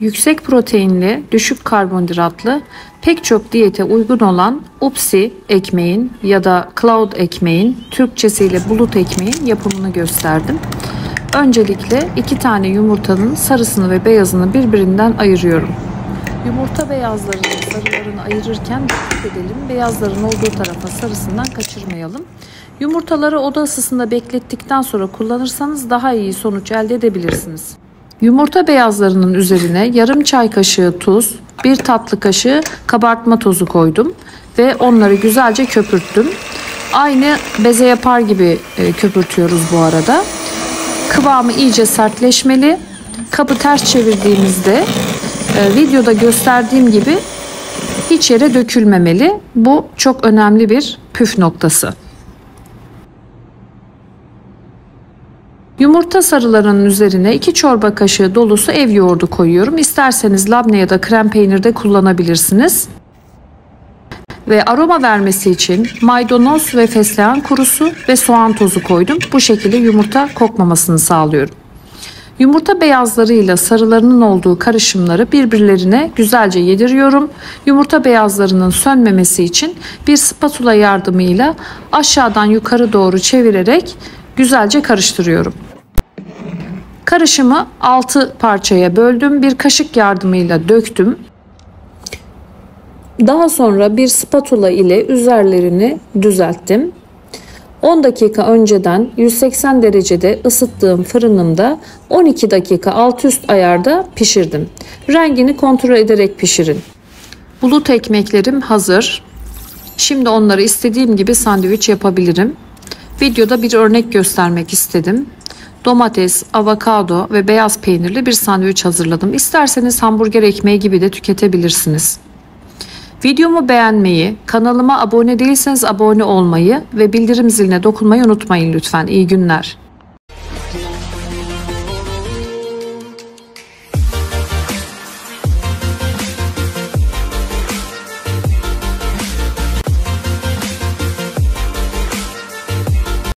Yüksek proteinli, düşük karbonhidratlı, pek çok diyete uygun olan upsi ekmeğin ya da cloud ekmeğin, Türkçesiyle bulut ekmeğin yapımını gösterdim. Öncelikle iki tane yumurtanın sarısını ve beyazını birbirinden ayırıyorum. Yumurta beyazlarını sarılarını ayırırken dikkat edelim. Beyazların olduğu tarafa sarısından kaçırmayalım. Yumurtaları oda ısısında beklettikten sonra kullanırsanız daha iyi sonuç elde edebilirsiniz. Yumurta beyazlarının üzerine yarım çay kaşığı tuz, bir tatlı kaşığı kabartma tozu koydum ve onları güzelce köpürttüm. Aynı beze yapar gibi e, köpürtüyoruz bu arada. Kıvamı iyice sertleşmeli. Kabı ters çevirdiğimizde e, videoda gösterdiğim gibi hiç yere dökülmemeli. Bu çok önemli bir püf noktası. Yumurta sarılarının üzerine 2 çorba kaşığı dolusu ev yoğurdu koyuyorum. İsterseniz labne ya da krem peynir de kullanabilirsiniz. Ve aroma vermesi için maydanoz ve fesleğen kurusu ve soğan tozu koydum. Bu şekilde yumurta kokmamasını sağlıyorum. Yumurta beyazlarıyla sarılarının olduğu karışımları birbirlerine güzelce yediriyorum. Yumurta beyazlarının sönmemesi için bir spatula yardımıyla aşağıdan yukarı doğru çevirerek güzelce karıştırıyorum. Karışımı 6 parçaya böldüm. Bir kaşık yardımıyla döktüm. Daha sonra bir spatula ile üzerlerini düzelttim. 10 dakika önceden 180 derecede ısıttığım fırınımda 12 dakika alt üst ayarda pişirdim. Rengini kontrol ederek pişirin. Bulut ekmeklerim hazır. Şimdi onları istediğim gibi sandviç yapabilirim. Videoda bir örnek göstermek istedim. Domates, avokado ve beyaz peynirli bir sandviç hazırladım. İsterseniz hamburger ekmeği gibi de tüketebilirsiniz. Videomu beğenmeyi, kanalıma abone değilseniz abone olmayı ve bildirim ziline dokunmayı unutmayın lütfen. İyi günler.